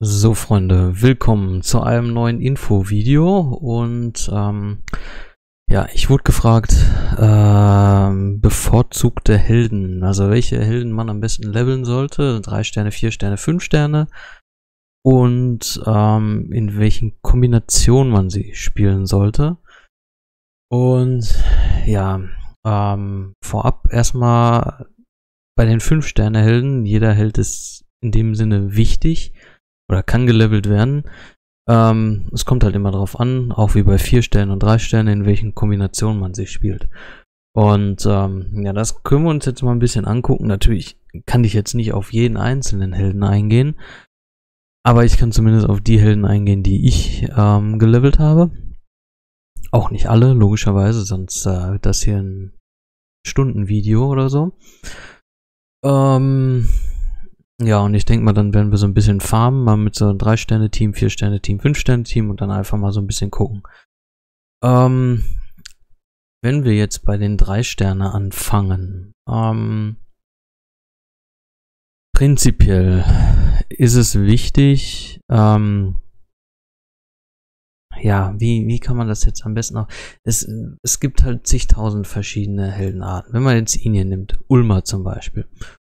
So Freunde, willkommen zu einem neuen Info-Video und ähm, ja, ich wurde gefragt, ähm, bevorzugte Helden, also welche Helden man am besten leveln sollte, drei Sterne, vier Sterne, fünf Sterne und ähm, in welchen Kombinationen man sie spielen sollte. Und ja, ähm, vorab erstmal bei den fünf Sterne Helden, jeder Held ist in dem Sinne wichtig oder kann gelevelt werden. Ähm, es kommt halt immer darauf an, auch wie bei vier Sternen und drei Sternen, in welchen Kombinationen man sich spielt. Und ähm, ja, das können wir uns jetzt mal ein bisschen angucken. Natürlich kann ich jetzt nicht auf jeden einzelnen Helden eingehen, aber ich kann zumindest auf die Helden eingehen, die ich ähm, gelevelt habe. Auch nicht alle, logischerweise, sonst äh, wird das hier ein Stundenvideo oder so. Ähm, ja, und ich denke mal, dann werden wir so ein bisschen farmen, mal mit so einem 3-Sterne-Team, 4-Sterne-Team, 5-Sterne-Team und dann einfach mal so ein bisschen gucken. Ähm, wenn wir jetzt bei den 3 Sterne anfangen, ähm, prinzipiell ist es wichtig, ähm, ja, wie, wie kann man das jetzt am besten auch, es, es gibt halt zigtausend verschiedene Heldenarten. Wenn man jetzt ihn hier nimmt, Ulmer zum Beispiel.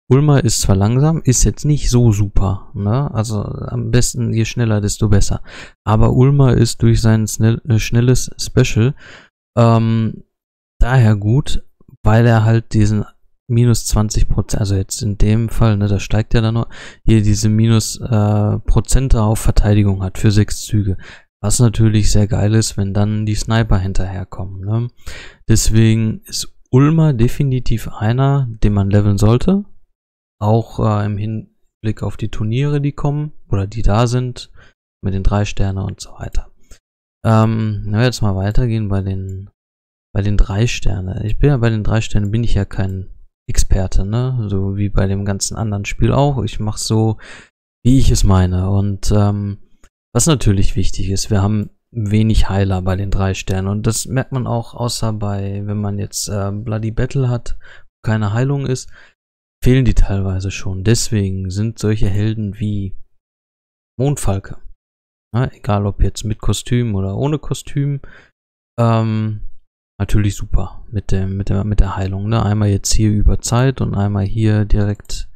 Ulmer ist zwar langsam, ist jetzt nicht so super, ne? Also am besten je schneller, desto besser. Aber Ulmer ist durch sein äh, schnelles Special ähm, daher gut, weil er halt diesen minus 20 Prozent, also jetzt in dem Fall, ne, da steigt er dann noch, hier diese minus äh, Prozente auf Verteidigung hat für sechs Züge. Was natürlich sehr geil ist, wenn dann die Sniper hinterherkommen. Ne? Deswegen ist Ulmer definitiv einer, den man leveln sollte. Auch äh, im Hinblick auf die Turniere, die kommen oder die da sind, mit den drei Sterne und so weiter. Ähm, wir jetzt mal weitergehen bei den bei den drei Sterne. Ich bin ja bei den drei Sternen bin ich ja kein Experte, ne? So wie bei dem ganzen anderen Spiel auch. Ich mache so, wie ich es meine. Und ähm, was natürlich wichtig ist, wir haben wenig Heiler bei den drei Sternen. Und das merkt man auch, außer bei, wenn man jetzt äh, Bloody Battle hat, wo keine Heilung ist, fehlen die teilweise schon. Deswegen sind solche Helden wie Mondfalke, ja, egal ob jetzt mit Kostüm oder ohne Kostüm, ähm, natürlich super mit der, mit der, mit der Heilung. Ne? Einmal jetzt hier über Zeit und einmal hier direkt,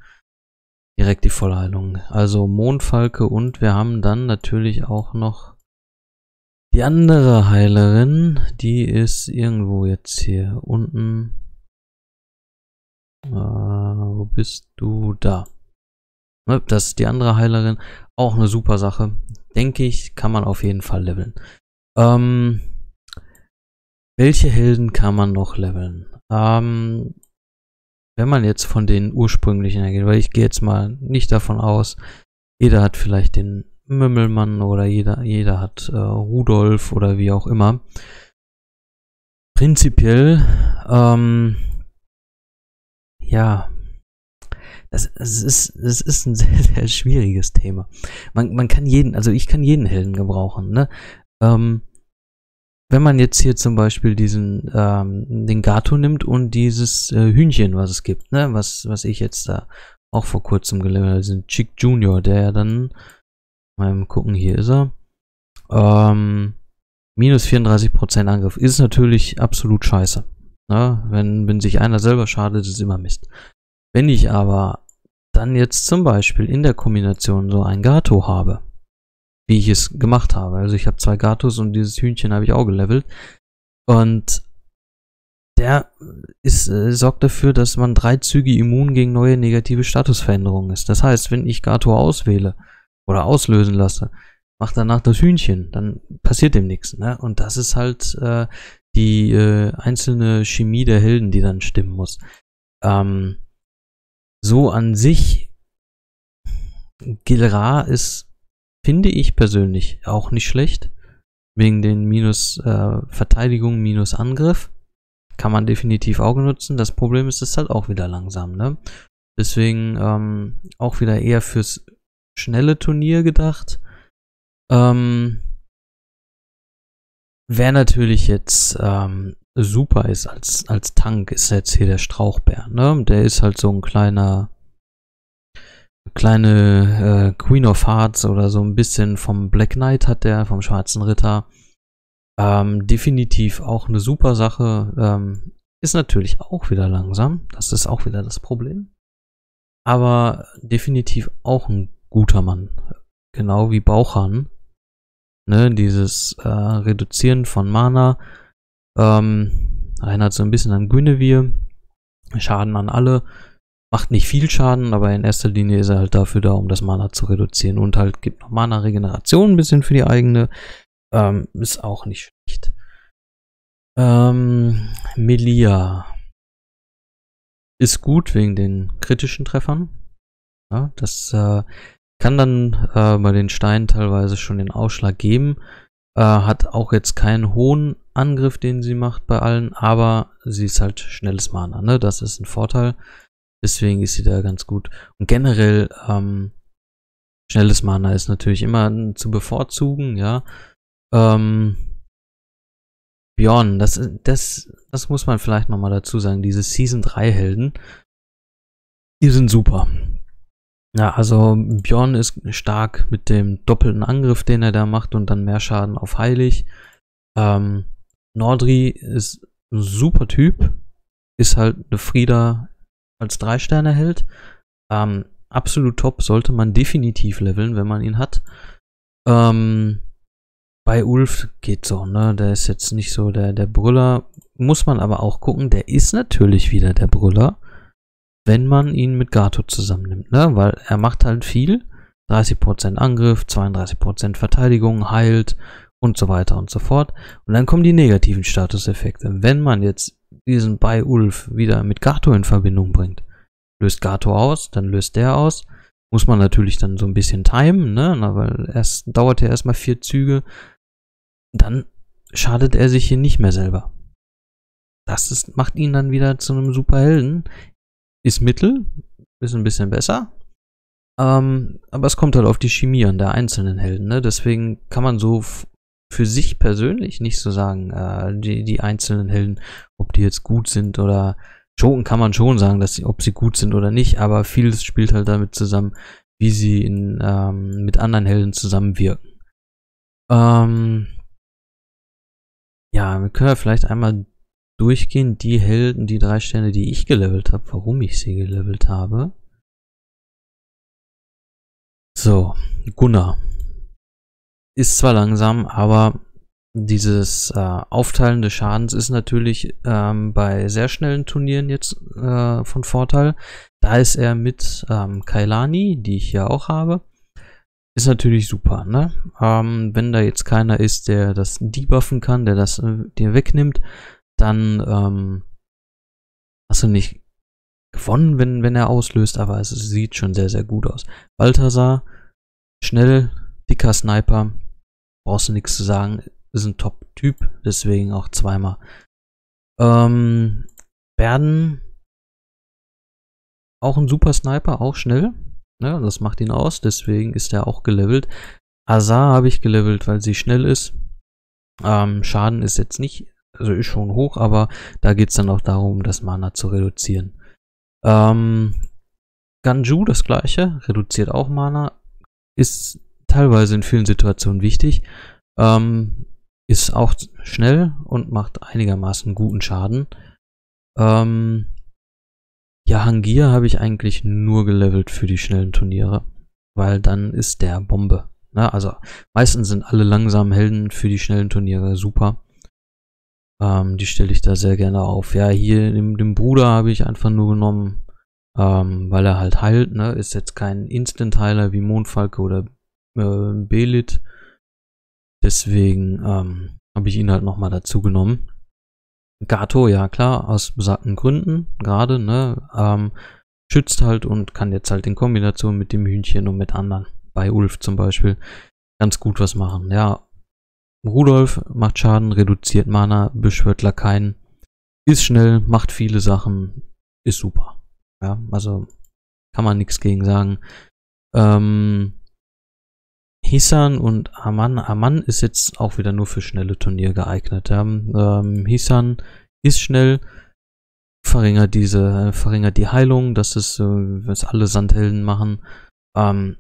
direkt die Vollheilung. Also Mondfalke und wir haben dann natürlich auch noch die andere Heilerin, die ist irgendwo jetzt hier unten. Äh, wo bist du? Da. Ne, das ist die andere Heilerin. Auch eine super Sache. Denke ich, kann man auf jeden Fall leveln. Ähm, welche Helden kann man noch leveln? Ähm, wenn man jetzt von den ursprünglichen hergeht, weil ich gehe jetzt mal nicht davon aus, jeder hat vielleicht den Mümmelmann oder jeder, jeder hat äh, Rudolf oder wie auch immer. Prinzipiell ähm, ja, das, das, ist, das ist ein sehr, sehr schwieriges Thema. Man, man kann jeden, also ich kann jeden Helden gebrauchen, ne? Ähm, wenn man jetzt hier zum Beispiel diesen, ähm, den Gato nimmt und dieses äh, Hühnchen, was es gibt, ne, was, was ich jetzt da auch vor kurzem gelernt habe, diesen Chick Junior, der ja dann, mal gucken, hier ist er, ähm, minus 34% Angriff, ist natürlich absolut scheiße. Ne? Wenn, wenn sich einer selber schadet, ist immer Mist. Wenn ich aber dann jetzt zum Beispiel in der Kombination so ein Gato habe, wie ich es gemacht habe, also ich habe zwei Gatos und dieses Hühnchen habe ich auch gelevelt und der ist, äh, sorgt dafür, dass man drei Züge immun gegen neue negative Statusveränderungen ist. Das heißt, wenn ich Gato auswähle oder auslösen lasse, macht danach das Hühnchen, dann passiert dem nichts. Ne? Und das ist halt äh, die äh, einzelne Chemie der Helden, die dann stimmen muss. Ähm, so an sich, Gilra ist, finde ich persönlich, auch nicht schlecht. Wegen den Minus äh, Verteidigung, Minus Angriff. Kann man definitiv auch nutzen. Das Problem ist, es ist halt auch wieder langsam, ne? Deswegen ähm, auch wieder eher fürs schnelle Turnier gedacht. Ähm, Wer natürlich jetzt ähm, super ist als, als Tank, ist jetzt hier der Strauchbär. Ne? Der ist halt so ein kleiner, kleine äh, Queen of Hearts oder so ein bisschen vom Black Knight hat der, vom Schwarzen Ritter. Ähm, definitiv auch eine super Sache. Ähm, ist natürlich auch wieder langsam. Das ist auch wieder das Problem. Aber definitiv auch ein guter Mann. Genau wie Bauchan. Ne, dieses äh, Reduzieren von Mana. Ähm, erinnert so ein bisschen an Guinevere. Schaden an alle. Macht nicht viel Schaden, aber in erster Linie ist er halt dafür da, um das Mana zu reduzieren. Und halt gibt noch Mana-Regeneration ein bisschen für die eigene. Ähm, ist auch nicht schlecht. Ähm, Melia ist gut wegen den kritischen Treffern. Ja, das äh, kann dann äh, bei den Steinen teilweise schon den Ausschlag geben. Äh, hat auch jetzt keinen hohen Angriff, den sie macht bei allen, aber sie ist halt schnelles Mana, ne? Das ist ein Vorteil. Deswegen ist sie da ganz gut. Und generell, ähm, schnelles Mana ist natürlich immer zu bevorzugen, ja. Ähm, Bjorn, das, das, das muss man vielleicht nochmal dazu sagen. Diese Season 3 Helden, die sind super. Ja, also Bjorn ist stark mit dem doppelten Angriff, den er da macht und dann mehr Schaden auf Heilig. Ähm, Nordri ist ein super Typ, ist halt eine Frieda als 3 Sterne hält. Ähm, absolut top, sollte man definitiv leveln, wenn man ihn hat. Ähm, bei Ulf geht so, ne? Der ist jetzt nicht so der, der Brüller. Muss man aber auch gucken, der ist natürlich wieder der Brüller, wenn man ihn mit Gato zusammennimmt, ne? Weil er macht halt viel. 30% Angriff, 32% Verteidigung, heilt und so weiter und so fort. Und dann kommen die negativen Statuseffekte. Wenn man jetzt diesen bei Ulf wieder mit Gato in Verbindung bringt. Löst Gato aus, dann löst der aus. Muss man natürlich dann so ein bisschen timen, ne? Na, weil erst dauert ja erstmal vier Züge. Dann schadet er sich hier nicht mehr selber. Das ist, macht ihn dann wieder zu einem Superhelden. Ist Mittel, ist ein bisschen besser. Ähm, aber es kommt halt auf die Chemie an der einzelnen Helden, ne? Deswegen kann man so für sich persönlich nicht so sagen, äh, die, die einzelnen Helden, ob die jetzt gut sind oder schon kann man schon sagen, dass sie, ob sie gut sind oder nicht, aber vieles spielt halt damit zusammen, wie sie in, ähm, mit anderen Helden zusammenwirken. Ähm, ja, wir können ja vielleicht einmal durchgehen, die Helden, die drei Sterne, die ich gelevelt habe, warum ich sie gelevelt habe. So, Gunnar ist zwar langsam, aber dieses äh, Aufteilen des Schadens ist natürlich ähm, bei sehr schnellen Turnieren jetzt äh, von Vorteil. Da ist er mit ähm, Kailani, die ich ja auch habe, ist natürlich super. Ne? Ähm, wenn da jetzt keiner ist, der das debuffen kann, der das äh, dir wegnimmt, dann ähm, hast du nicht gewonnen, wenn, wenn er auslöst, aber es sieht schon sehr, sehr gut aus. Balthasar, schnell, dicker Sniper, brauchst du nichts zu sagen, ist ein Top-Typ, deswegen auch zweimal. Ähm, Werden, auch ein super Sniper, auch schnell. Ja, das macht ihn aus, deswegen ist er auch gelevelt. Azar habe ich gelevelt, weil sie schnell ist. Ähm, Schaden ist jetzt nicht, also ist schon hoch, aber da geht es dann auch darum, das Mana zu reduzieren. Ähm, Ganju das gleiche, reduziert auch Mana, ist teilweise in vielen Situationen wichtig. Ähm, ist auch schnell und macht einigermaßen guten Schaden. Ähm, ja, Hangir habe ich eigentlich nur gelevelt für die schnellen Turniere, weil dann ist der Bombe. Ne? Also meistens sind alle langsamen Helden für die schnellen Turniere super. Ähm, die stelle ich da sehr gerne auf. Ja, hier den, den Bruder habe ich einfach nur genommen, ähm, weil er halt heilt. Ne? Ist jetzt kein Instant-Heiler wie Mondfalke oder äh, Belit. Deswegen ähm, habe ich ihn halt nochmal dazu genommen. Gato, ja klar, aus besagten Gründen, gerade, ne, ähm, schützt halt und kann jetzt halt in Kombination mit dem Hühnchen und mit anderen, bei Ulf zum Beispiel, ganz gut was machen. Ja, Rudolf macht Schaden, reduziert Mana, beschwört Lakaien, ist schnell, macht viele Sachen, ist super. Ja, also kann man nichts gegen sagen. Ähm, Hisan und Aman. Aman ist jetzt auch wieder nur für schnelle Turnier geeignet. Ja. Ähm, Hisan ist schnell, verringert diese, verringert die Heilung, das ist, äh, was alle Sandhelden machen. Ähm,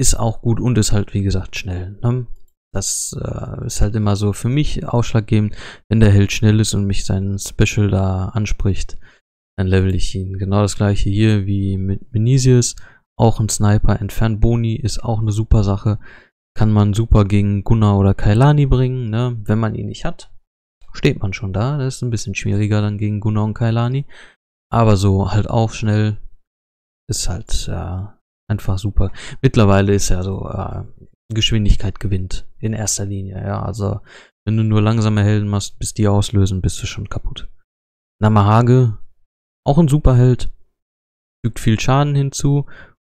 ist auch gut und ist halt, wie gesagt, schnell. Ne? Das äh, ist halt immer so für mich ausschlaggebend, wenn der Held schnell ist und mich sein Special da anspricht, dann level ich ihn. Genau das gleiche hier wie mit Benisius. Auch ein Sniper. Entfernt Boni ist auch eine super Sache. Kann man super gegen Gunnar oder Kailani bringen, ne? Wenn man ihn nicht hat, steht man schon da. Das ist ein bisschen schwieriger dann gegen Gunnar und Kailani. Aber so halt auch schnell ist halt äh, einfach super. Mittlerweile ist ja so, äh, Geschwindigkeit gewinnt in erster Linie, ja. Also wenn du nur langsame Helden machst, bis die auslösen, bist du schon kaputt. Namahage auch ein Superheld. Fügt viel Schaden hinzu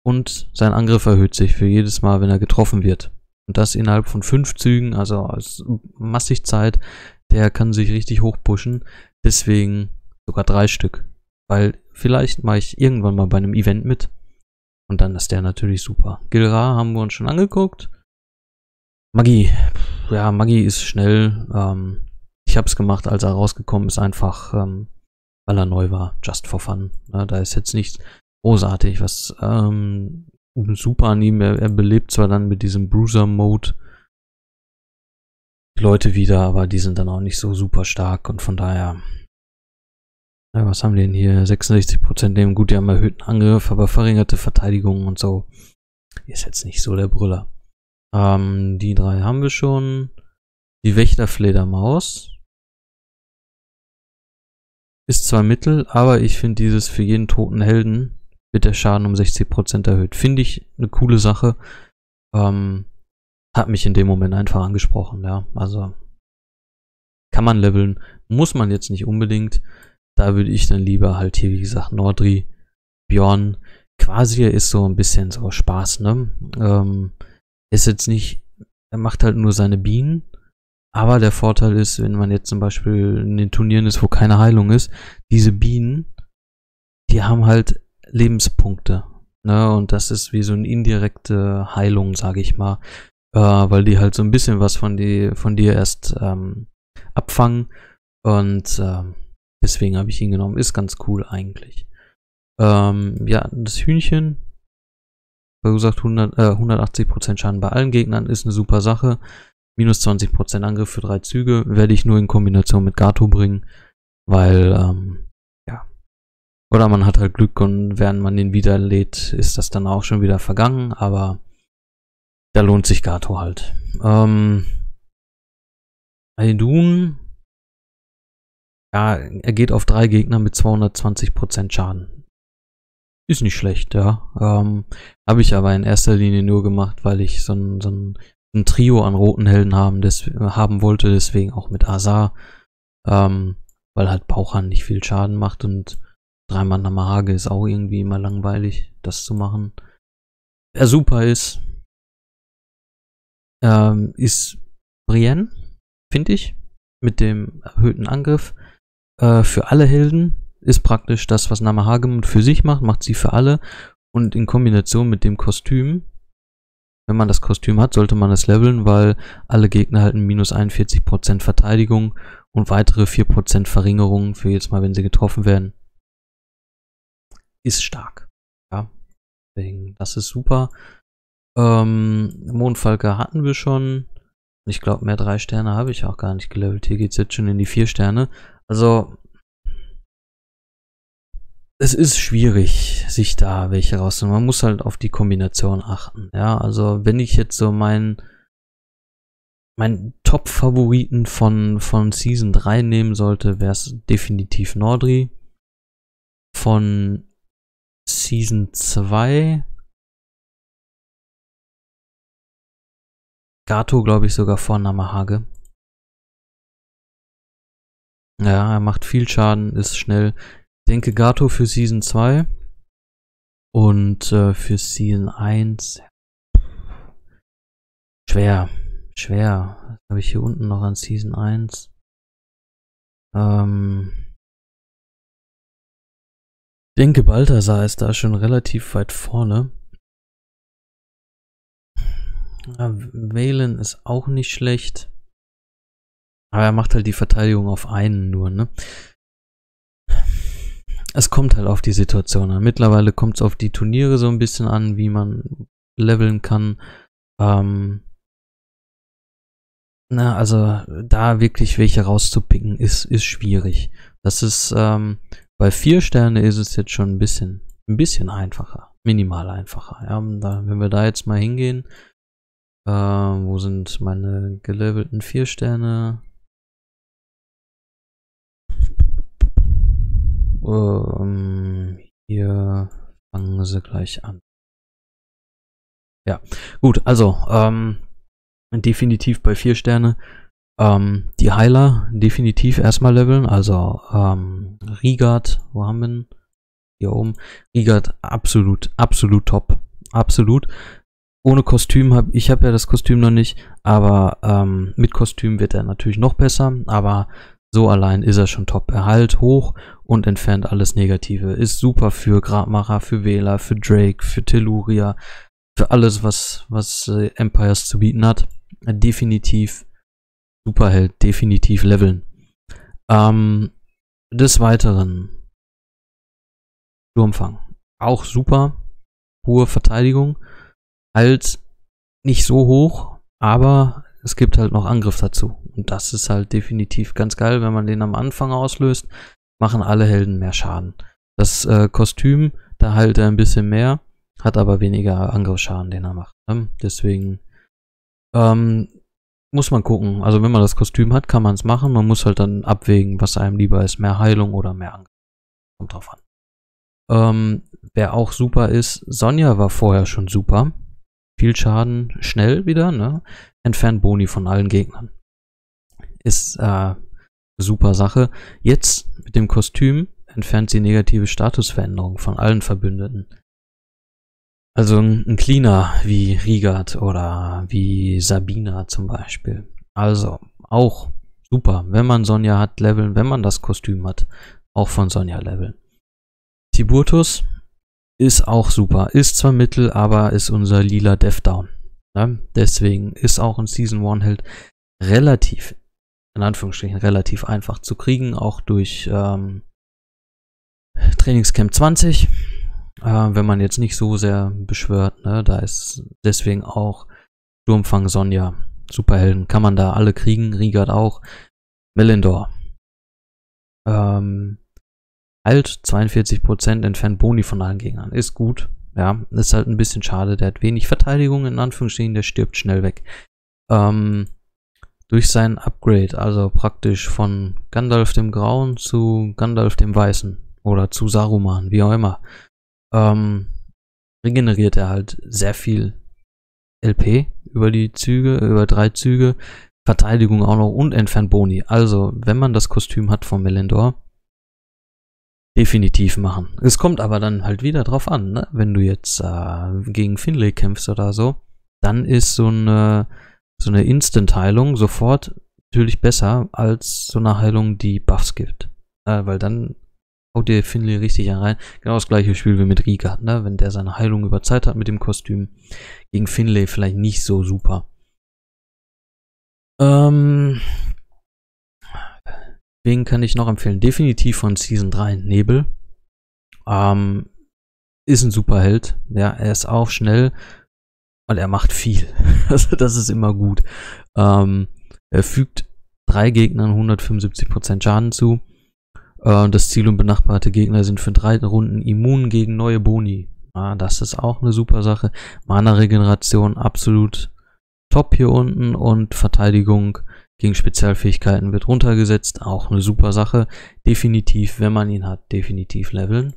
und sein Angriff erhöht sich für jedes Mal, wenn er getroffen wird. Und das innerhalb von fünf Zügen, also aus massig Zeit. Der kann sich richtig hochpushen. Deswegen sogar drei Stück. Weil vielleicht mache ich irgendwann mal bei einem Event mit. Und dann ist der natürlich super. Gilra haben wir uns schon angeguckt. Magie. Ja, Magie ist schnell. Ähm, ich habe es gemacht, als er rausgekommen ist, einfach ähm, weil er neu war, just for fun. Ja, da ist jetzt nichts großartig, was ähm, super an ihm. Er, er belebt zwar dann mit diesem Bruiser-Mode Leute wieder, aber die sind dann auch nicht so super stark und von daher. Ja, was haben die denn hier? 66% nehmen gut, die haben erhöhten Angriff, aber verringerte Verteidigung und so. Ist jetzt nicht so der Brüller. Ähm, die drei haben wir schon. Die Wächterfledermaus. Ist zwar Mittel, aber ich finde dieses für jeden toten Helden wird der Schaden um 60% erhöht. Finde ich eine coole Sache. Ähm, hat mich in dem Moment einfach angesprochen, ja. Also kann man leveln, muss man jetzt nicht unbedingt. Da würde ich dann lieber halt hier, wie gesagt, Nordri, Bjorn. Quasi ist so ein bisschen so Spaß, ne? Ähm, ist jetzt nicht, er macht halt nur seine Bienen aber der Vorteil ist, wenn man jetzt zum Beispiel in den Turnieren ist, wo keine Heilung ist, diese Bienen, die haben halt Lebenspunkte. Ne? Und das ist wie so eine indirekte Heilung, sage ich mal. Äh, weil die halt so ein bisschen was von, die, von dir erst ähm, abfangen. Und äh, deswegen habe ich ihn genommen. Ist ganz cool eigentlich. Ähm, ja, das Hühnchen, gesagt, 100, äh, 180% Schaden bei allen Gegnern ist eine super Sache. Minus 20% Angriff für drei Züge werde ich nur in Kombination mit Gato bringen, weil, ähm, ja. Oder man hat halt Glück und während man den wieder lädt, ist das dann auch schon wieder vergangen, aber da lohnt sich Gato halt. Ähm, Aidun, ja, er geht auf drei Gegner mit 220% Schaden. Ist nicht schlecht, ja. Ähm, Habe ich aber in erster Linie nur gemacht, weil ich so ein, so ein ein Trio an roten Helden haben, des, haben wollte, deswegen auch mit Azar, ähm, weil halt Bauchhand nicht viel Schaden macht und dreimal Namahage ist auch irgendwie immer langweilig, das zu machen. Wer super ist, ähm, ist Brienne, finde ich, mit dem erhöhten Angriff. Äh, für alle Helden ist praktisch das, was Namahage für sich macht, macht sie für alle. Und in Kombination mit dem Kostüm wenn man das Kostüm hat, sollte man es leveln, weil alle Gegner halten minus 41% Verteidigung und weitere 4% Verringerung für jedes Mal, wenn sie getroffen werden. Ist stark. Ja, deswegen, das ist super. Ähm, Mondfalke hatten wir schon. Ich glaube, mehr drei Sterne habe ich auch gar nicht gelevelt. Hier geht es jetzt schon in die vier Sterne. Also, es ist schwierig, sich da welche rauszunehmen. Man muss halt auf die Kombination achten. Ja, also wenn ich jetzt so meinen mein Top-Favoriten von, von Season 3 nehmen sollte, wäre es definitiv Nordri. Von Season 2 Gato, glaube ich, sogar vor Namahage. Ja, er macht viel Schaden, ist schnell denke Gato für Season 2 und äh, für Season 1 schwer, schwer. Was habe ich hier unten noch an Season 1? Ähm, denke Balthasar ist da schon relativ weit vorne. Ja, Valen ist auch nicht schlecht. Aber er macht halt die Verteidigung auf einen nur, ne? Es kommt halt auf die Situation an. Mittlerweile kommt es auf die Turniere so ein bisschen an, wie man leveln kann. Ähm, na, also da wirklich welche rauszupicken, ist, ist schwierig. Das ist, ähm, bei vier Sterne ist es jetzt schon ein bisschen, ein bisschen einfacher. Minimal einfacher. Ja, da, wenn wir da jetzt mal hingehen, äh, wo sind meine gelevelten vier Sterne? Ähm, hier fangen sie gleich an. Ja, gut, also, ähm, definitiv bei vier Sterne. Ähm, die Heiler definitiv erstmal leveln, also ähm, Rigard, wo haben wir ihn? Hier oben. Rigard absolut, absolut top. Absolut. Ohne Kostüm habe ich habe ja das Kostüm noch nicht, aber ähm, mit Kostüm wird er natürlich noch besser, aber so allein ist er schon top. Er heilt hoch und entfernt alles Negative. Ist super für Grabmacher, für Wähler, für Drake, für Telluria, für alles, was, was äh, Empires zu bieten hat. Definitiv Superheld, definitiv leveln. Ähm, des Weiteren Sturmfang. Auch super. Hohe Verteidigung. Halt nicht so hoch, aber es gibt halt noch Angriff dazu. Und das ist halt definitiv ganz geil, wenn man den am Anfang auslöst, machen alle Helden mehr Schaden. Das äh, Kostüm, da halt er ein bisschen mehr, hat aber weniger Angriffsschaden, den er macht. Ne? Deswegen ähm, muss man gucken. Also wenn man das Kostüm hat, kann man es machen. Man muss halt dann abwägen, was einem lieber ist. Mehr Heilung oder mehr Angriff. Kommt drauf an. Ähm, wer auch super ist, Sonja war vorher schon super. Viel Schaden, schnell wieder, ne? Entfernt Boni von allen Gegnern. Ist äh, super Sache. Jetzt mit dem Kostüm entfernt sie negative Statusveränderungen von allen Verbündeten. Also ein Cleaner wie Rigard oder wie Sabina zum Beispiel. Also auch super, wenn man Sonja hat, leveln, wenn man das Kostüm hat, auch von Sonja leveln. Tiburtus ist auch super, ist zwar mittel, aber ist unser lila Death Down. Ne? Deswegen ist auch ein Season 1 Held relativ, in Anführungsstrichen, relativ einfach zu kriegen, auch durch ähm, Trainingscamp 20 äh, wenn man jetzt nicht so sehr beschwört, ne, da ist deswegen auch Sturmfang Sonja, Superhelden, kann man da alle kriegen, Rigard auch, Melindor. Ähm, halt 42% entfernt Boni von allen Gegnern, ist gut, ja, ist halt ein bisschen schade, der hat wenig Verteidigung, in Anführungsstrichen, der stirbt schnell weg. Ähm, durch sein Upgrade, also praktisch von Gandalf dem Grauen zu Gandalf dem Weißen oder zu Saruman, wie auch immer, ähm, regeneriert er halt sehr viel LP über die Züge, über drei Züge, Verteidigung auch noch und entfernt Boni. Also, wenn man das Kostüm hat von Melendor, definitiv machen. Es kommt aber dann halt wieder drauf an, ne? wenn du jetzt äh, gegen Finlay kämpfst oder so, dann ist so eine, so eine Instant-Heilung sofort natürlich besser als so eine Heilung, die Buffs gibt. Äh, weil dann haut dir Finley richtig rein. Genau das gleiche Spiel wie mit Rika, ne? Wenn der seine Heilung über Zeit hat mit dem Kostüm. Gegen Finlay vielleicht nicht so super. Ähm. Wen kann ich noch empfehlen? Definitiv von Season 3 Nebel. Ähm, ist ein super Held. Ja, er ist auch schnell und er macht viel. also das ist immer gut. Ähm, er fügt drei Gegnern 175% Schaden zu äh, das Ziel und benachbarte Gegner sind für drei Runden immun gegen neue Boni. Ah, das ist auch eine super Sache. Mana-Regeneration absolut top hier unten und Verteidigung gegen Spezialfähigkeiten wird runtergesetzt. Auch eine super Sache. Definitiv, wenn man ihn hat, definitiv leveln.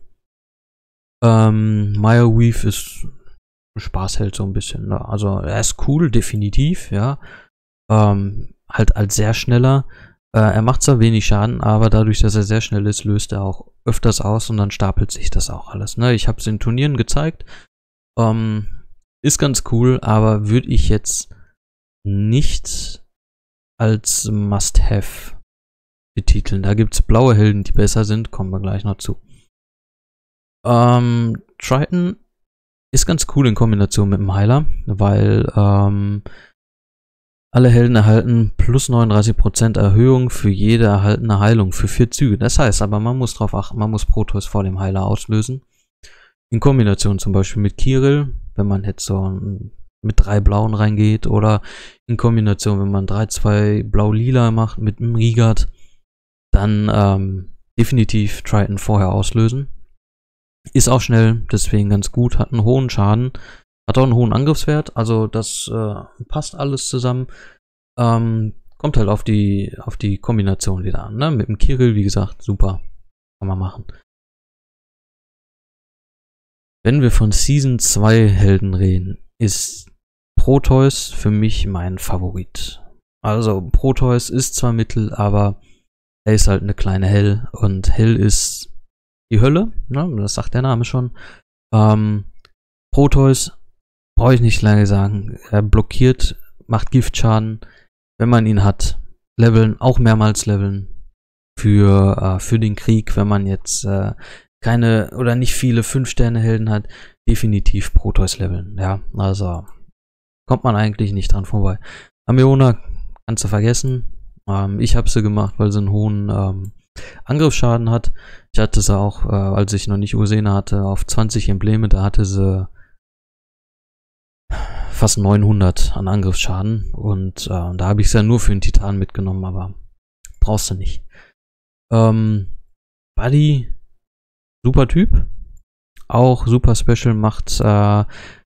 Ähm, Maya Weave ist Spaß hält so ein bisschen. Ne? Also er ist cool, definitiv, ja. Ähm, halt als sehr schneller. Äh, er macht zwar wenig Schaden, aber dadurch, dass er sehr schnell ist, löst er auch öfters aus und dann stapelt sich das auch alles. Ne? Ich habe es in Turnieren gezeigt. Ähm, ist ganz cool, aber würde ich jetzt nicht als Must-Have betiteln. Da gibt es blaue Helden, die besser sind, kommen wir gleich noch zu. Ähm, Triton ist ganz cool in Kombination mit dem Heiler, weil ähm, Alle Helden erhalten plus 39% Erhöhung für jede erhaltene Heilung für vier Züge. Das heißt aber, man muss darauf achten, man muss Protoss vor dem Heiler auslösen. In Kombination zum Beispiel mit Kirill, wenn man jetzt so mit drei Blauen reingeht oder in Kombination, wenn man 3-2 Blau-Lila macht mit einem Rigat, dann ähm, definitiv Triton vorher auslösen. Ist auch schnell, deswegen ganz gut, hat einen hohen Schaden, hat auch einen hohen Angriffswert, also das äh, passt alles zusammen. Ähm, kommt halt auf die, auf die Kombination wieder an. Ne? Mit dem Kirill, wie gesagt, super. Kann man machen. Wenn wir von Season 2 Helden reden, ist Proteus für mich mein Favorit. Also Proteus ist zwar Mittel, aber er ist halt eine kleine Hell und Hell ist die Hölle, ne? das sagt der Name schon. Ähm, Proteus brauche ich nicht lange sagen. Er blockiert, macht Giftschaden, wenn man ihn hat. Leveln, auch mehrmals leveln. Für, äh, für den Krieg, wenn man jetzt äh, keine oder nicht viele 5-Sterne-Helden hat, definitiv Proteus leveln. Ja, also kommt man eigentlich nicht dran vorbei. Amiona kannst du vergessen. Ähm, ich habe sie gemacht, weil sie einen hohen ähm, Angriffsschaden hat. Ich hatte sie auch, äh, als ich noch nicht Ursene hatte, auf 20 Embleme. Da hatte sie fast 900 an Angriffsschaden. Und äh, da habe ich sie ja nur für den Titan mitgenommen, aber brauchst du nicht. Ähm, Buddy, super Typ. Auch super Special, macht äh,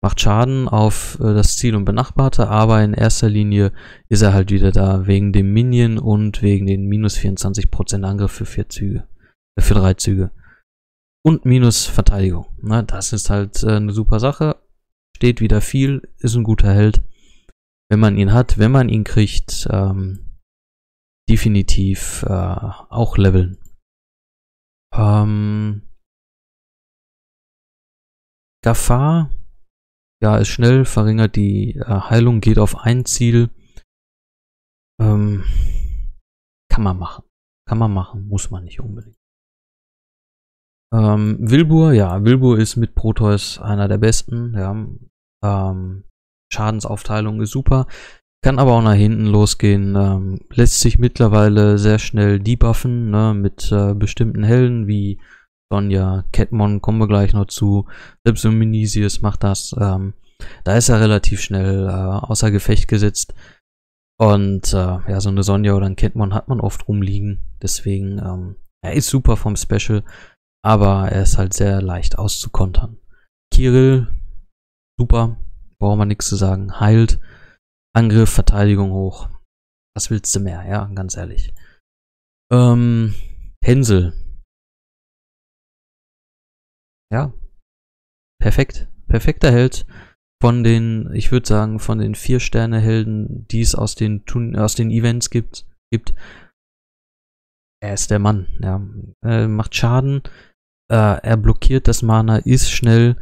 macht Schaden auf äh, das Ziel und Benachbarte, aber in erster Linie ist er halt wieder da wegen dem Minion und wegen den minus 24% Angriff für vier Züge, äh, für drei Züge. Und minus Verteidigung. Na, das ist halt äh, eine super Sache. Steht wieder viel, ist ein guter Held. Wenn man ihn hat, wenn man ihn kriegt, ähm, definitiv äh, auch leveln. Ähm, Gafar ja, ist schnell, verringert die äh, Heilung, geht auf ein Ziel. Ähm, kann man machen. Kann man machen, muss man nicht unbedingt. Ähm, Wilbur, ja, Wilbur ist mit Proteus einer der besten. Ja. Ähm, Schadensaufteilung ist super. Kann aber auch nach hinten losgehen. Ähm, lässt sich mittlerweile sehr schnell debuffen ne, mit äh, bestimmten Helden wie Sonja, Catmon kommen wir gleich noch zu. Selbst Minisius macht das. Ähm, da ist er relativ schnell äh, außer Gefecht gesetzt. Und äh, ja, so eine Sonja oder ein Catmon hat man oft rumliegen. Deswegen, ähm, er ist super vom Special, aber er ist halt sehr leicht auszukontern. Kirill, super, braucht man nichts zu sagen. Heilt, Angriff, Verteidigung hoch. Was willst du mehr, ja, ganz ehrlich. Ähm, Hänsel, ja, perfekt. Perfekter Held von den, ich würde sagen, von den vier Sterne-Helden, die es aus den, aus den Events gibt, gibt. Er ist der Mann, ja. Er macht Schaden, äh, er blockiert das Mana, ist schnell,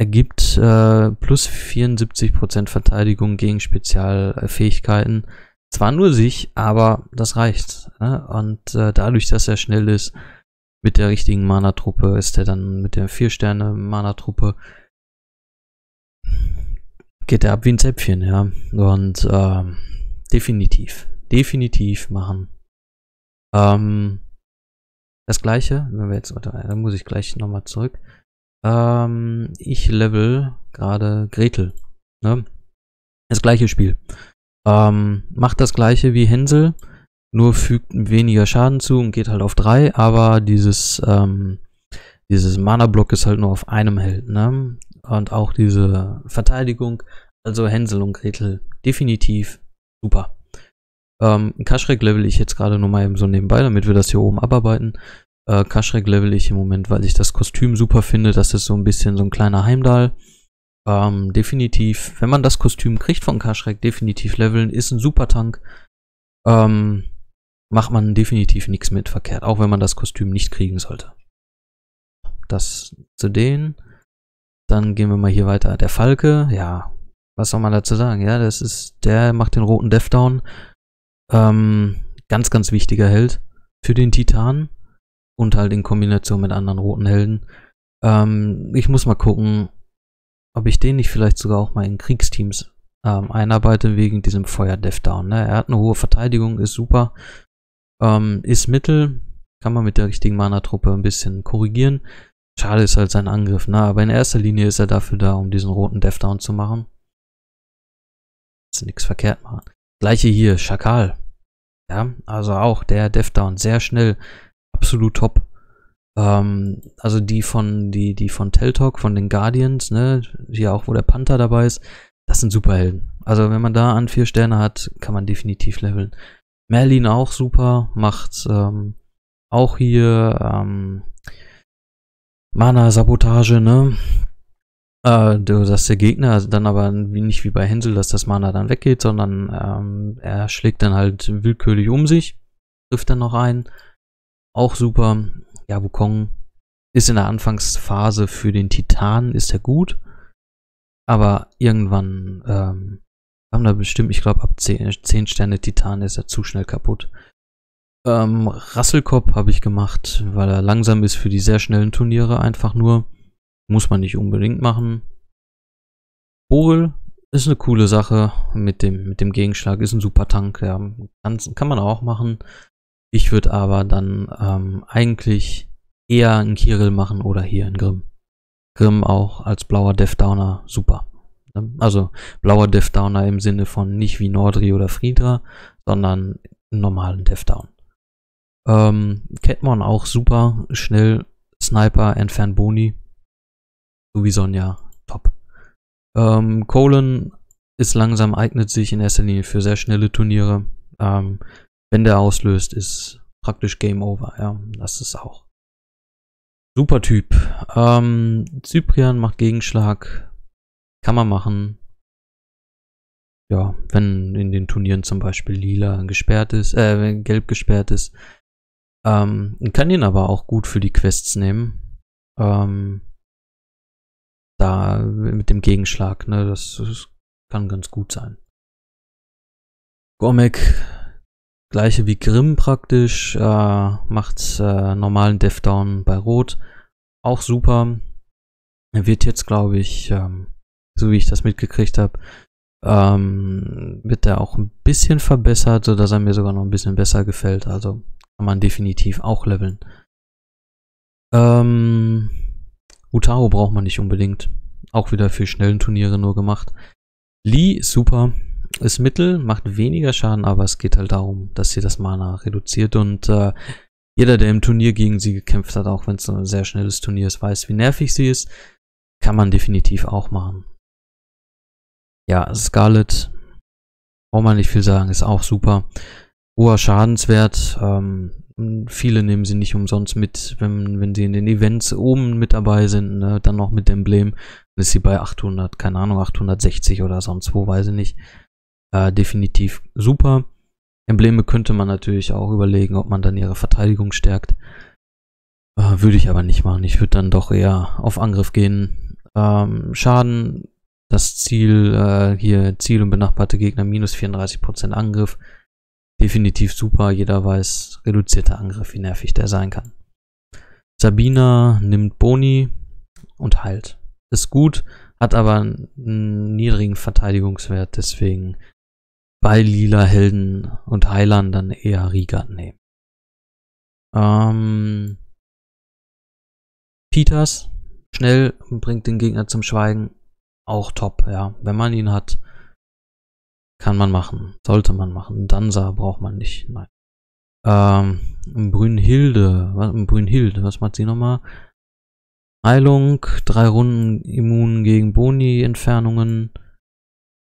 er gibt äh, plus 74% Verteidigung gegen Spezialfähigkeiten. Zwar nur sich, aber das reicht. Ne? Und äh, dadurch, dass er schnell ist, mit der richtigen Mana-Truppe ist er dann mit der 4-Sterne-Mana-Truppe geht er ab wie ein Zäpfchen, ja. Und äh, definitiv, definitiv machen. Ähm, das gleiche, wenn wir jetzt, warte, dann muss ich gleich nochmal zurück. Ähm, ich level gerade Gretel. Ne? Das gleiche Spiel. Ähm, macht das gleiche wie Hänsel nur fügt weniger Schaden zu und geht halt auf 3, aber dieses, ähm, dieses Mana-Block ist halt nur auf einem Held, ne? Und auch diese Verteidigung, also Hänsel und Gretel, definitiv super. Ähm, Kashrek level ich jetzt gerade nur mal eben so nebenbei, damit wir das hier oben abarbeiten. Äh, Kashrek level ich im Moment, weil ich das Kostüm super finde. Das ist so ein bisschen so ein kleiner Heimdall. Ähm, definitiv, wenn man das Kostüm kriegt von Kashrek, definitiv leveln. Ist ein super Tank. Ähm, macht man definitiv nichts mit verkehrt, auch wenn man das Kostüm nicht kriegen sollte. Das zu denen. Dann gehen wir mal hier weiter. Der Falke, ja, was soll man dazu sagen? Ja, das ist, der macht den roten Death Down. Ähm, ganz, ganz wichtiger Held für den Titan und halt in Kombination mit anderen roten Helden. Ähm, ich muss mal gucken, ob ich den nicht vielleicht sogar auch mal in Kriegsteams ähm, einarbeite wegen diesem Feuer Death Down. Ne? Er hat eine hohe Verteidigung, ist super. Ähm, ist Mittel, kann man mit der richtigen Mana-Truppe ein bisschen korrigieren. Schade ist halt sein Angriff, ne? aber in erster Linie ist er dafür da, um diesen roten Death Down zu machen. Ist nichts verkehrt machen. Gleiche hier, Schakal. Ja, also auch der Death Down, sehr schnell, absolut top. Ähm, also die von, die, die von Teltok, von den Guardians, ne, hier auch, wo der Panther dabei ist, das sind Superhelden. Also wenn man da an vier Sterne hat, kann man definitiv leveln. Merlin auch super, macht ähm, auch hier ähm, Mana-Sabotage, ne? Äh, dass der Gegner dann aber nicht wie bei Hänsel, dass das Mana dann weggeht, sondern ähm, er schlägt dann halt willkürlich um sich, trifft dann noch ein. Auch super. Ja, Wukong ist in der Anfangsphase für den Titan, ist er gut. Aber irgendwann ähm, haben da bestimmt, ich glaube, ab 10, 10 Sterne Titan ist er zu schnell kaputt. Ähm, Rasselkopf habe ich gemacht, weil er langsam ist für die sehr schnellen Turniere einfach nur. Muss man nicht unbedingt machen. Borel ist eine coole Sache mit dem, mit dem Gegenschlag, ist ein super Tank, ja. Kann, kann man auch machen. Ich würde aber dann ähm, eigentlich eher einen Kirill machen oder hier einen Grimm. Grimm auch als blauer Death Downer super. Also blauer Death Downer im Sinne von nicht wie Nordri oder Friedra, sondern normalen Death Down. Ähm, Catmon auch super, schnell Sniper, entfernt Boni. So wie Sonja, top. Ähm, Colin ist langsam, eignet sich in erster Linie für sehr schnelle Turniere. Ähm, wenn der auslöst, ist praktisch Game Over, ja, das ist auch. Super Typ. Ähm, Cyprian macht Gegenschlag. Kann man machen. Ja, wenn in den Turnieren zum Beispiel lila gesperrt ist, äh, gelb gesperrt ist. Ähm, kann ihn aber auch gut für die Quests nehmen. Ähm, da mit dem Gegenschlag, ne, das, das kann ganz gut sein. Gomek Gleiche wie Grimm praktisch, äh, macht äh, normalen Death Down bei Rot. Auch super. Er wird jetzt, glaube ich, ähm, so wie ich das mitgekriegt habe, ähm, wird er auch ein bisschen verbessert, sodass er mir sogar noch ein bisschen besser gefällt. Also kann man definitiv auch leveln. Ähm, Utaro braucht man nicht unbedingt. Auch wieder für schnellen Turniere nur gemacht. Lee super ist Mittel, macht weniger Schaden, aber es geht halt darum, dass sie das Mana reduziert und äh, jeder, der im Turnier gegen sie gekämpft hat, auch wenn es ein sehr schnelles Turnier ist, weiß, wie nervig sie ist. Kann man definitiv auch machen. Ja, Scarlet, braucht man nicht viel sagen, ist auch super. Hoher Schadenswert, ähm, viele nehmen sie nicht umsonst mit, wenn, wenn sie in den Events oben mit dabei sind, ne, dann noch mit Emblem, dann ist sie bei 800, keine Ahnung, 860 oder sonst wo, weiß ich nicht. Äh, definitiv super. Embleme könnte man natürlich auch überlegen, ob man dann ihre Verteidigung stärkt. Äh, würde ich aber nicht machen. Ich würde dann doch eher auf Angriff gehen. Ähm, Schaden, das Ziel, äh, hier Ziel und benachbarte Gegner minus 34% Angriff. Definitiv super. Jeder weiß, reduzierter Angriff, wie nervig der sein kann. Sabina nimmt Boni und heilt. Ist gut, hat aber einen niedrigen Verteidigungswert, deswegen bei lila Helden und Heilern dann eher Rigat nehmen. Ähm, Peters, schnell, bringt den Gegner zum Schweigen. Auch top, ja. Wenn man ihn hat, kann man machen. Sollte man machen. Dansa braucht man nicht. Nein. Ähm, Brünnhilde. Was, Brünnhilde, was macht sie nochmal? Heilung, drei Runden immun gegen Boni-Entfernungen.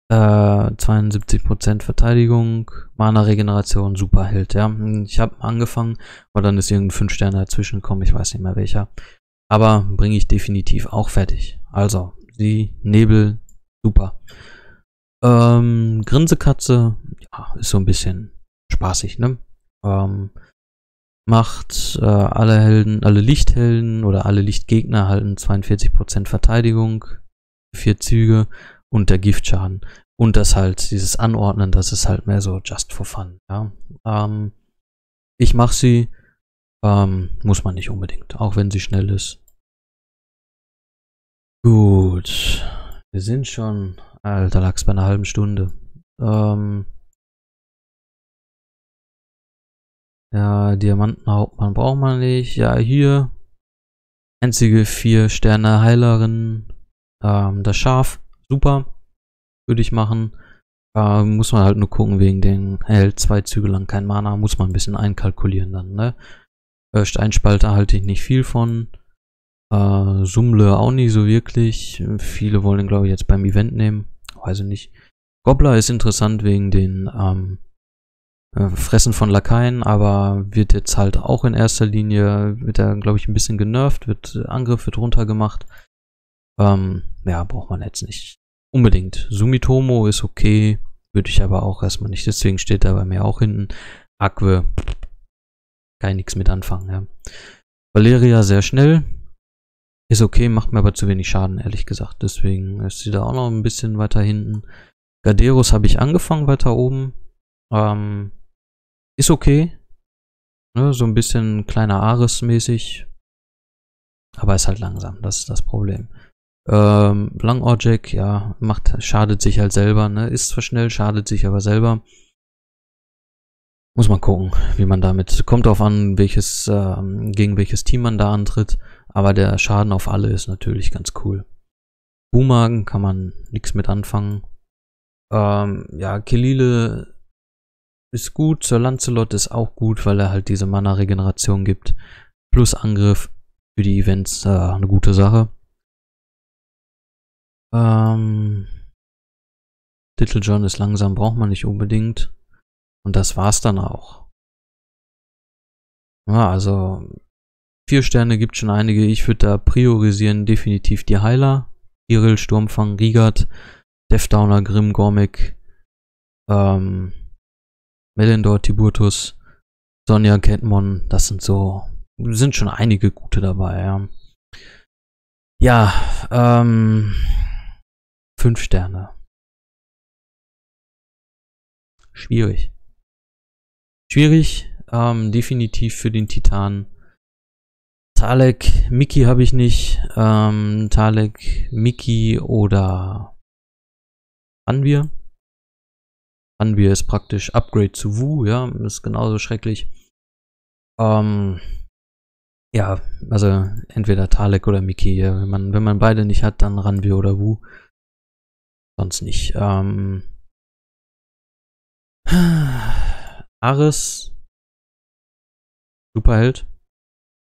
Äh, 72% Verteidigung, Mana-Regeneration, Superheld, ja. Ich habe angefangen, aber dann ist irgendein 5 Sterne dazwischen gekommen, ich weiß nicht mehr welcher. Aber bringe ich definitiv auch fertig. Also, die Nebel, super. Ähm, Grinsekatze, ja, ist so ein bisschen spaßig, ne? Ähm, macht äh, alle Helden, alle Lichthelden oder alle Lichtgegner halten 42% Verteidigung, vier Züge und der Giftschaden. Und das halt, dieses Anordnen, das ist halt mehr so just for fun. Ja. Ähm, ich mache sie, ähm, muss man nicht unbedingt, auch wenn sie schnell ist. Gut. Wir sind schon. Alter, lag's bei einer halben Stunde. Ähm. Ja, Diamantenhauptmann braucht man nicht. Ja, hier. Einzige vier Sterne Heilerin. Ähm, das Schaf. Super. Würde ich machen. Äh, muss man halt nur gucken wegen den hält zwei Züge lang kein Mana. Muss man ein bisschen einkalkulieren dann, ne? Steinspalter halte ich nicht viel von. Äh, Sumle auch nicht so wirklich. Viele wollen ihn, glaube ich, jetzt beim Event nehmen. Weiß ich nicht. Gobbler ist interessant wegen den ähm, äh, Fressen von Lakaien, aber wird jetzt halt auch in erster Linie, wird er, glaube ich, ein bisschen genervt, wird Angriff wird runtergemacht. Ähm, ja, braucht man jetzt nicht unbedingt. Sumitomo ist okay, würde ich aber auch erstmal nicht. Deswegen steht er bei mir auch hinten. Aque, kann ich nichts mit anfangen, ja. Valeria sehr schnell, ist okay, macht mir aber zu wenig Schaden, ehrlich gesagt. Deswegen ist sie da auch noch ein bisschen weiter hinten. Garderos habe ich angefangen weiter oben. Ähm, ist okay. Ne, so ein bisschen kleiner Ares-mäßig. Aber ist halt langsam, das ist das Problem. Ähm, Langorjack, ja, macht, schadet sich halt selber, ne? Ist zwar schnell, schadet sich aber selber. Muss man gucken, wie man damit. Kommt drauf an, welches, ähm, gegen welches Team man da antritt. Aber der Schaden auf alle ist natürlich ganz cool. Boomagen kann man nichts mit anfangen. Ähm, ja, Kelile ist gut. Sir Lancelot ist auch gut, weil er halt diese Mana-Regeneration gibt. Plus Angriff für die Events äh, eine gute Sache. Ähm, Little John ist langsam, braucht man nicht unbedingt. Und das war's dann auch. Ja, also Vier Sterne gibt schon einige. Ich würde da priorisieren definitiv die Heiler. Iril, Sturmfang, Rigat, Death Grimm, Gormek, ähm, Melendor, Tiburtus, Sonja, Ketmon. Das sind so, sind schon einige gute dabei, ja. Ja, ähm, fünf Sterne. Schwierig. Schwierig, ähm, definitiv für den Titan Talek, Miki habe ich nicht. Ähm, Talek, Miki oder Anvir. Anvir ist praktisch Upgrade zu Wu, ja, ist genauso schrecklich. Ähm, ja, also entweder Talek oder Miki. Ja. Wenn, man, wenn man beide nicht hat, dann Ranvir oder Wu. Sonst nicht. Ähm, Ares. Superheld.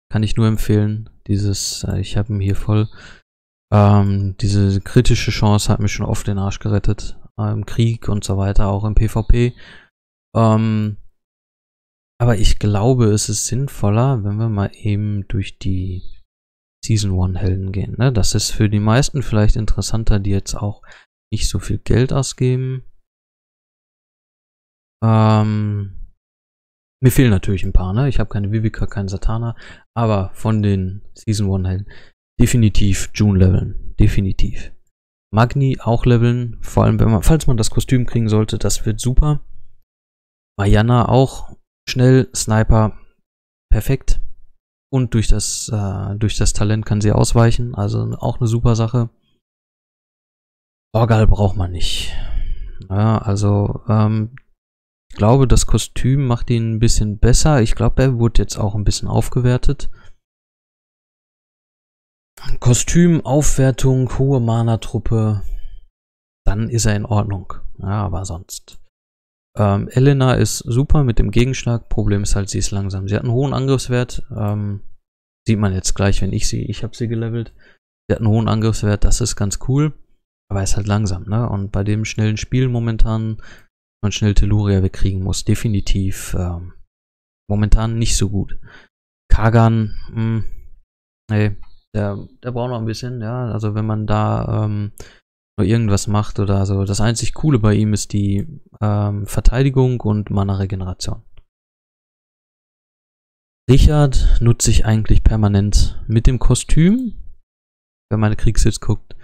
Kann ich nur empfehlen. Dieses, äh, ich habe ihn hier voll. Ähm, diese kritische Chance hat mich schon oft den Arsch gerettet. Äh, Im Krieg und so weiter, auch im PvP. Ähm, aber ich glaube, es ist sinnvoller, wenn wir mal eben durch die Season 1 Helden gehen. Ne? Das ist für die meisten vielleicht interessanter, die jetzt auch nicht so viel Geld ausgeben. Ähm, mir fehlen natürlich ein paar, ne? Ich habe keine Vivika, keinen Satana, aber von den Season 1 Helden definitiv June leveln. Definitiv. Magni auch leveln, vor allem wenn man, falls man das Kostüm kriegen sollte, das wird super. Mariana auch schnell, Sniper, perfekt. Und durch das, äh, durch das Talent kann sie ausweichen, also auch eine super Sache. Orgal braucht man nicht. Ja, also ähm, glaube, das Kostüm macht ihn ein bisschen besser. Ich glaube, er wurde jetzt auch ein bisschen aufgewertet. Kostüm, Aufwertung, hohe Mana-Truppe. Dann ist er in Ordnung. Ja, aber sonst. Ähm, Elena ist super mit dem Gegenschlag. Problem ist halt, sie ist langsam. Sie hat einen hohen Angriffswert. Ähm, sieht man jetzt gleich, wenn ich sie, ich habe sie gelevelt. Sie hat einen hohen Angriffswert, das ist ganz cool. Aber er ist halt langsam, ne? Und bei dem schnellen Spiel momentan man schnell Telluria wegkriegen muss. Definitiv ähm, momentan nicht so gut. Kagan, mh, hm, nee, der, der braucht noch ein bisschen, ja. Also wenn man da ähm, nur irgendwas macht oder so. Das einzig Coole bei ihm ist die ähm, Verteidigung und Mana-Regeneration. Richard nutze ich eigentlich permanent mit dem Kostüm. Wenn meine Kriegshits guckt.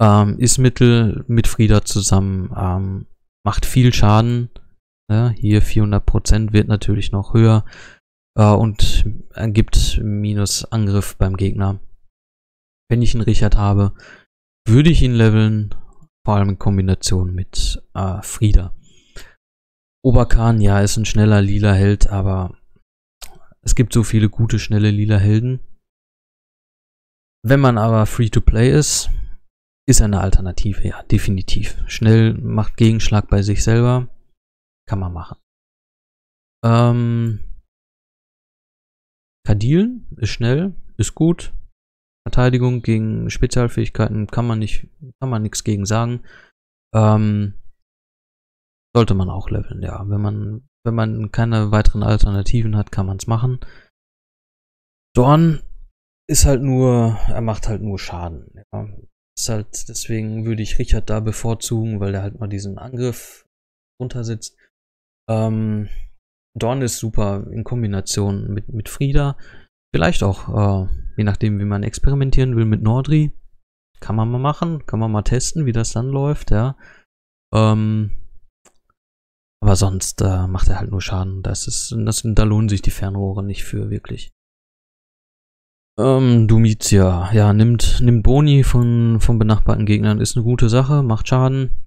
Ähm, ist Mittel mit Frieda zusammen ähm, macht viel Schaden. Ja, hier 400% wird natürlich noch höher äh, und gibt minus Angriff beim Gegner. Wenn ich einen Richard habe, würde ich ihn leveln, vor allem in Kombination mit äh, Frieda. Oberkhan, ja, ist ein schneller lila Held, aber es gibt so viele gute, schnelle lila Helden. Wenn man aber Free-to-Play ist, ist eine Alternative, ja, definitiv. Schnell macht Gegenschlag bei sich selber, kann man machen. Ähm, Kadil ist schnell, ist gut. Verteidigung gegen Spezialfähigkeiten kann man nicht, kann man nichts gegen sagen. Ähm, sollte man auch leveln, ja. Wenn man, wenn man keine weiteren Alternativen hat, kann man es machen. Dorn ist halt nur, er macht halt nur Schaden. Ja. Ist halt, deswegen würde ich Richard da bevorzugen, weil der halt mal diesen Angriff runtersitzt. Ähm, Dorn ist super in Kombination mit, mit Frieda. Vielleicht auch, äh, je nachdem, wie man experimentieren will, mit Nordri. Kann man mal machen, kann man mal testen, wie das dann läuft, ja. Ähm, aber sonst äh, macht er halt nur Schaden. Das ist, das, da lohnen sich die Fernrohre nicht für, wirklich. Ähm, Dumitia, ja, nimmt, nimmt Boni von, von benachbarten Gegnern, ist eine gute Sache, macht Schaden.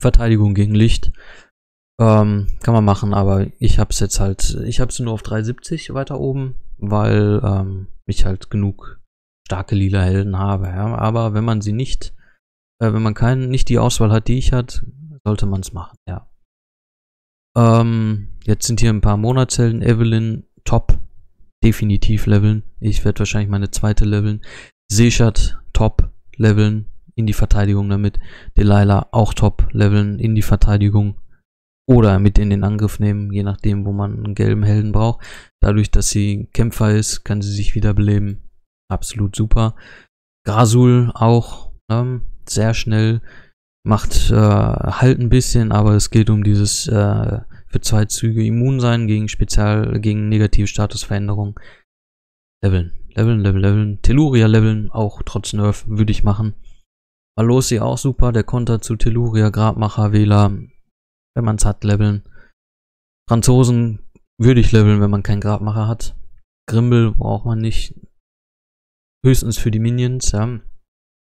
Verteidigung gegen Licht. Ähm, kann man machen, aber ich hab's jetzt halt, ich hab's nur auf 370 weiter oben, weil ähm, ich halt genug starke lila Helden habe. Ja. Aber wenn man sie nicht, äh, wenn man keinen, nicht die Auswahl hat, die ich hat, sollte man es machen, ja. Ähm, jetzt sind hier ein paar Monatshelden. Evelyn, top. Definitiv leveln. Ich werde wahrscheinlich meine zweite leveln. Seshat, top. Leveln in die Verteidigung damit. Delilah, auch top. Leveln in die Verteidigung. Oder mit in den Angriff nehmen, je nachdem, wo man einen gelben Helden braucht. Dadurch, dass sie Kämpfer ist, kann sie sich wiederbeleben. Absolut super. Grasul auch ähm, sehr schnell macht äh, halt ein bisschen, aber es geht um dieses äh, für zwei Züge immun sein gegen Spezial, gegen negative Statusveränderungen. Leveln, leveln, leveln, leveln. Telluria leveln, auch trotz Nerf, würde ich machen. Malosi auch super, der Konter zu Telluria, Grabmacher, Wähler, wenn man es hat, leveln. Franzosen würde ich leveln, wenn man keinen Grabmacher hat. Grimbel braucht man nicht. Höchstens für die Minions, ja.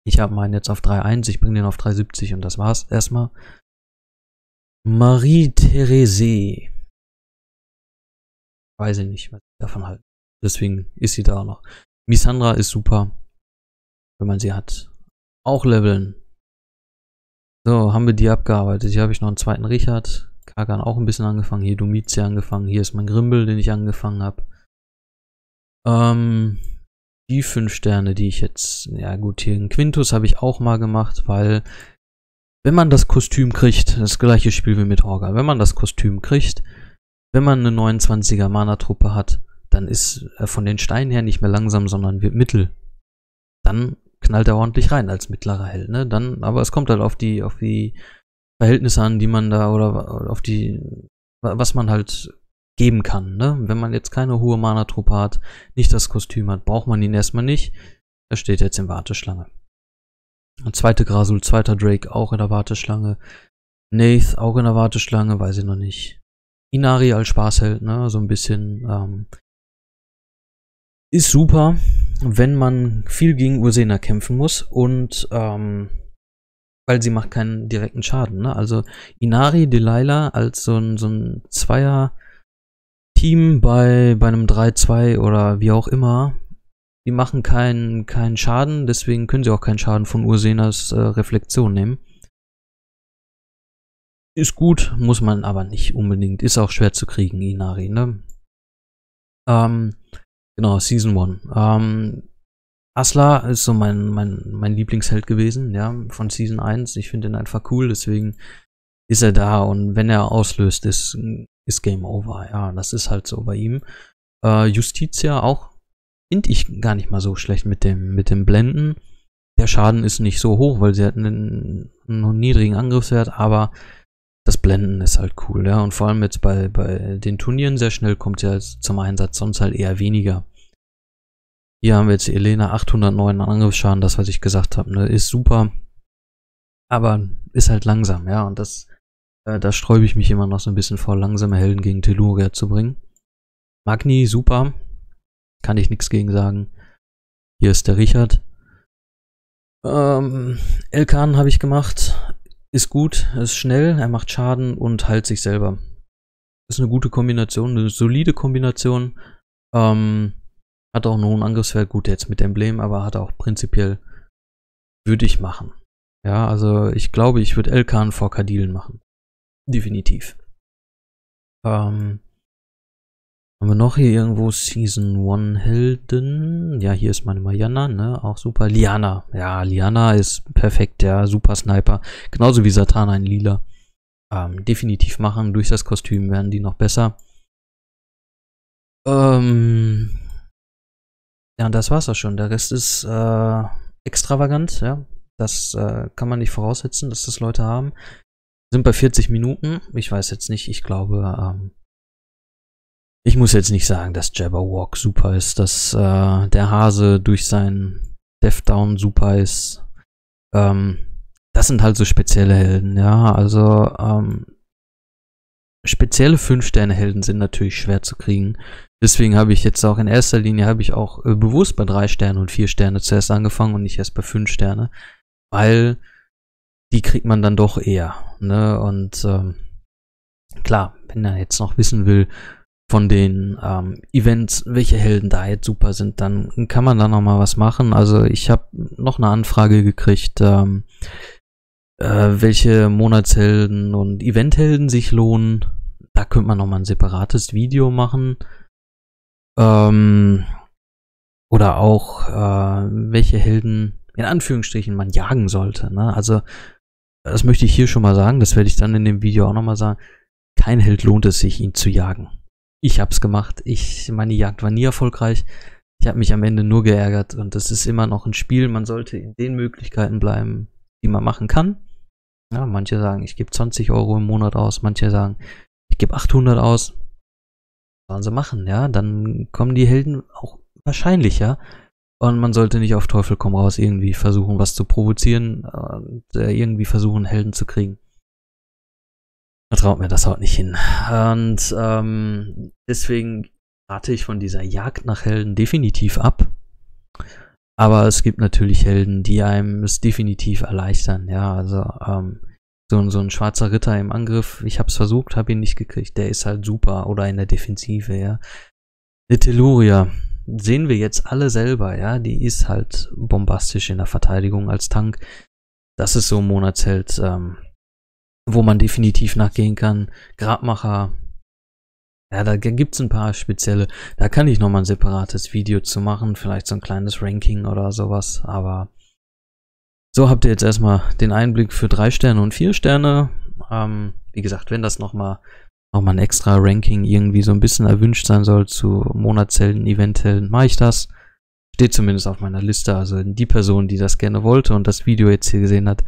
Ich habe meinen jetzt auf 3.1, ich bringe den auf 3.70 und das war's erstmal. Marie-Therese. Weiß ich nicht, was ich davon halte. Deswegen ist sie da auch noch. Misandra ist super, wenn man sie hat. Auch leveln. So, haben wir die abgearbeitet. Hier habe ich noch einen zweiten Richard. Kagan auch ein bisschen angefangen. Hier Domitia angefangen. Hier ist mein Grimbel, den ich angefangen habe. Ähm, die fünf Sterne, die ich jetzt, ja gut, hier in Quintus habe ich auch mal gemacht, weil wenn man das Kostüm kriegt, das gleiche Spiel wie mit Horga, wenn man das Kostüm kriegt, wenn man eine 29er Mana-Truppe hat, dann ist er von den Steinen her nicht mehr langsam, sondern wird mittel. Dann knallt er ordentlich rein als mittlerer Held, ne? Dann, aber es kommt halt auf die, auf die Verhältnisse an, die man da, oder auf die, was man halt geben kann. Ne? Wenn man jetzt keine hohe Mana-Truppe hat, nicht das Kostüm hat, braucht man ihn erstmal nicht. Er steht jetzt in Warteschlange. Zweite Grasul, zweiter Drake auch in der Warteschlange. Nath auch in der Warteschlange, weiß ich noch nicht. Inari als Spaßheld, ne, so ein bisschen, ähm, ist super, wenn man viel gegen Ursena kämpfen muss und, ähm, weil sie macht keinen direkten Schaden, ne, also Inari, Delilah als so ein, so ein Zweier, Team bei, bei einem 3-2 oder wie auch immer, die machen keinen keinen Schaden, deswegen können sie auch keinen Schaden von Ursenas äh, Reflexion nehmen. Ist gut, muss man aber nicht unbedingt. Ist auch schwer zu kriegen, Inari, ne? Ähm, genau, Season 1. Ähm, Asla ist so mein, mein, mein Lieblingsheld gewesen, ja, von Season 1. Ich finde ihn einfach cool, deswegen ist er da und wenn er auslöst, ist ist Game Over. Ja, das ist halt so bei ihm. Äh, Justitia auch finde ich gar nicht mal so schlecht mit dem, mit dem Blenden. Der Schaden ist nicht so hoch, weil sie hat einen, einen niedrigen Angriffswert, aber das Blenden ist halt cool, ja. Und vor allem jetzt bei, bei den Turnieren sehr schnell kommt sie halt zum Einsatz, sonst halt eher weniger. Hier haben wir jetzt Elena 809 Angriffsschaden, das was ich gesagt habe, ne, ist super. Aber ist halt langsam, ja. Und das äh, da sträube ich mich immer noch so ein bisschen vor, langsame Helden gegen Telluria zu bringen. Magni, super. Kann ich nichts gegen sagen. Hier ist der Richard. Ähm, Elkan habe ich gemacht. Ist gut, ist schnell, er macht Schaden und heilt sich selber. Ist eine gute Kombination, eine solide Kombination. Ähm, hat auch einen hohen Angriffswert, gut jetzt mit Emblem, aber hat auch prinzipiell, würde ich machen. Ja, also ich glaube, ich würde Elkan vor Kadilen machen. Definitiv. Ähm, haben wir noch hier irgendwo Season 1 Helden? Ja, hier ist meine Mariana, ne? Auch super. Liana. Ja, Liana ist perfekt, ja. Super Sniper. Genauso wie Satana in Lila. Ähm, definitiv machen. Durch das Kostüm werden die noch besser. Ähm. Ja, und das war's auch schon. Der Rest ist äh, extravagant, ja. Das äh, kann man nicht voraussetzen, dass das Leute haben. Sind bei 40 Minuten. Ich weiß jetzt nicht, ich glaube, ähm, ich muss jetzt nicht sagen, dass Jabberwock super ist, dass äh, der Hase durch sein Death Down super ist. Ähm, das sind halt so spezielle Helden, ja. Also ähm, spezielle 5-Sterne-Helden sind natürlich schwer zu kriegen. Deswegen habe ich jetzt auch in erster Linie habe ich auch äh, bewusst bei 3 Sterne und 4 Sterne zuerst angefangen und nicht erst bei 5 Sterne. Weil die kriegt man dann doch eher. Ne? Und ähm, klar, wenn er jetzt noch wissen will, von den ähm, Events, welche Helden da jetzt super sind, dann kann man da noch mal was machen. Also ich habe noch eine Anfrage gekriegt, ähm, äh, welche Monatshelden und Eventhelden sich lohnen. Da könnte man noch mal ein separates Video machen. Ähm, oder auch, äh, welche Helden in Anführungsstrichen man jagen sollte. Ne? Also das möchte ich hier schon mal sagen, das werde ich dann in dem Video auch noch mal sagen. Kein Held lohnt es sich, ihn zu jagen ich hab's gemacht. Ich, meine Jagd war nie erfolgreich. Ich habe mich am Ende nur geärgert und das ist immer noch ein Spiel. Man sollte in den Möglichkeiten bleiben, die man machen kann. Ja, manche sagen, ich gebe 20 Euro im Monat aus, manche sagen, ich gebe 800 aus. Sollen sie machen, ja? Dann kommen die Helden auch wahrscheinlich, ja. Und man sollte nicht auf Teufel komm raus irgendwie versuchen, was zu provozieren und äh, irgendwie versuchen, Helden zu kriegen. Da traut mir das auch nicht hin. Und ähm, deswegen rate ich von dieser Jagd nach Helden definitiv ab. Aber es gibt natürlich Helden, die einem es definitiv erleichtern. Ja, also ähm, so, so ein schwarzer Ritter im Angriff, ich hab's versucht, hab ihn nicht gekriegt. Der ist halt super. Oder in der Defensive, ja. Eine Teluria sehen wir jetzt alle selber, ja. Die ist halt bombastisch in der Verteidigung als Tank. Das ist so ein Monatsheld. Ähm, wo man definitiv nachgehen kann. Grabmacher, ja, da gibt's ein paar spezielle. Da kann ich nochmal ein separates Video zu machen, vielleicht so ein kleines Ranking oder sowas, aber so habt ihr jetzt erstmal den Einblick für drei Sterne und vier Sterne. Ähm, wie gesagt, wenn das nochmal noch mal ein extra Ranking irgendwie so ein bisschen erwünscht sein soll zu Monatshelden, Eventhelden, mache ich das. Steht zumindest auf meiner Liste. Also die Person, die das gerne wollte und das Video jetzt hier gesehen hat,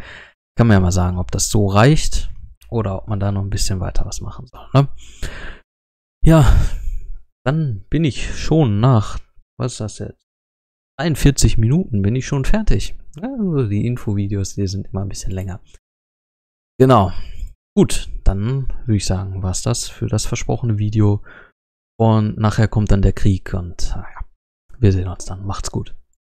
kann man ja mal sagen, ob das so reicht oder ob man da noch ein bisschen weiter was machen soll. Ne? Ja, dann bin ich schon nach, was ist das jetzt? 41 Minuten bin ich schon fertig. Also die Infovideos, die sind immer ein bisschen länger. Genau. Gut, dann würde ich sagen, war es das für das versprochene Video. Und nachher kommt dann der Krieg und ja, wir sehen uns dann. Macht's gut.